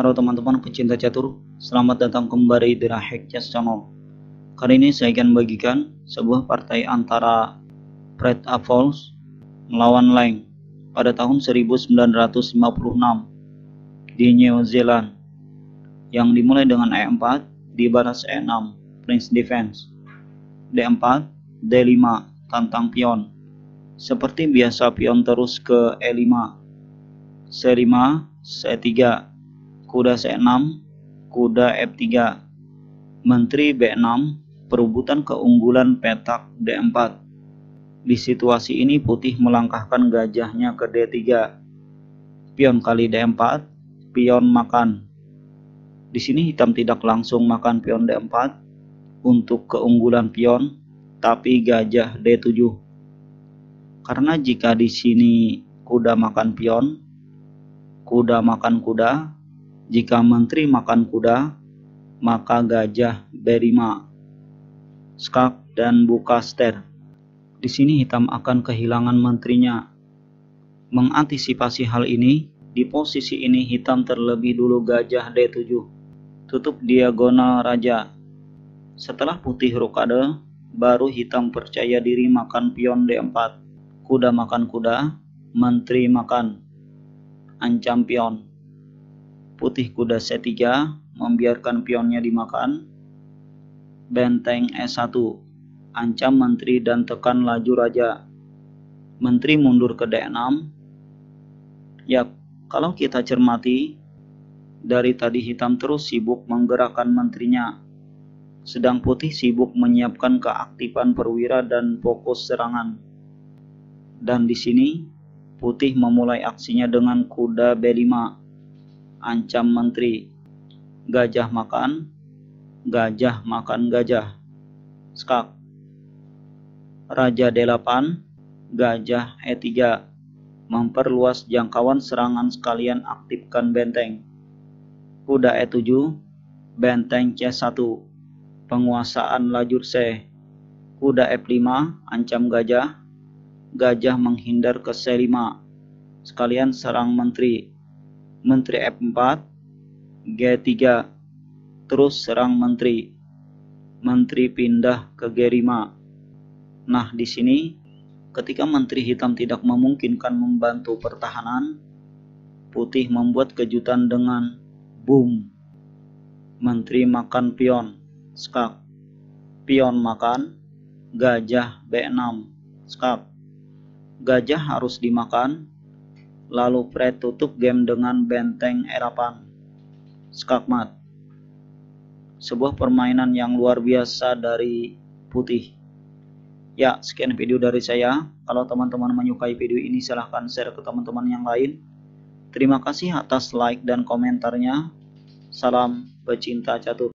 Halo teman-teman pecinta catur, selamat datang kembali di Rahek Chess Channel. Kali ini saya akan bagikan sebuah partai antara Fred Avals melawan Lang pada tahun 1956 di New Zealand yang dimulai dengan E4 dibalas E6 Prince Defense. D4 D5 tantang pion. Seperti biasa pion terus ke E5 C5 C3 kuda C6, kuda F3, menteri B6, perebutan keunggulan petak D4. Di situasi ini putih melangkahkan gajahnya ke D3. Pion kali D4, pion makan. Di sini hitam tidak langsung makan pion D4 untuk keunggulan pion, tapi gajah D7. Karena jika di sini kuda makan pion, kuda makan kuda, jika menteri makan kuda, maka gajah berima. Skak dan Bukaster. Di sini hitam akan kehilangan menterinya. Mengantisipasi hal ini, di posisi ini hitam terlebih dulu gajah D7. Tutup diagonal raja. Setelah putih rokade, baru hitam percaya diri makan pion D4. Kuda makan kuda, menteri makan. Ancam pion putih kuda C3 membiarkan pionnya dimakan. Benteng E1 ancam menteri dan tekan laju raja. Menteri mundur ke D6. Ya, kalau kita cermati, dari tadi hitam terus sibuk menggerakkan menterinya, sedang putih sibuk menyiapkan keaktifan perwira dan fokus serangan. Dan di sini, putih memulai aksinya dengan kuda B5 ancam menteri. Gajah makan, gajah makan gajah. Skak. Raja D8, gajah E3. Memperluas jangkauan serangan sekalian aktifkan benteng. Kuda E7, benteng C1. Penguasaan lajur C. Kuda F5, ancam gajah. Gajah menghindar ke C5. Sekalian serang menteri menteri F4, G3, terus serang menteri. Menteri pindah ke G5. Nah, di sini ketika menteri hitam tidak memungkinkan membantu pertahanan, putih membuat kejutan dengan boom. Menteri makan pion, skak. Pion makan, gajah B6, skak. Gajah harus dimakan, Lalu Fred tutup game dengan benteng erapan. Skakmat. Sebuah permainan yang luar biasa dari putih. Ya, sekian video dari saya. Kalau teman-teman menyukai video ini silahkan share ke teman-teman yang lain. Terima kasih atas like dan komentarnya. Salam pecinta catur.